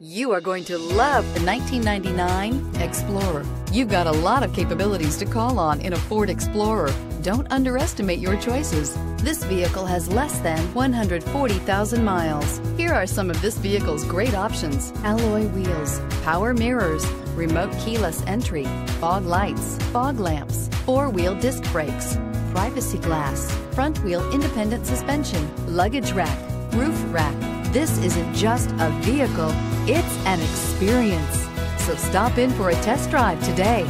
You are going to love the 1999 Explorer. You've got a lot of capabilities to call on in a Ford Explorer. Don't underestimate your choices. This vehicle has less than 140,000 miles. Here are some of this vehicle's great options. Alloy wheels, power mirrors, remote keyless entry, fog lights, fog lamps, four-wheel disc brakes, privacy glass, front wheel independent suspension, luggage rack, roof rack. This isn't just a vehicle, it's an experience. So stop in for a test drive today.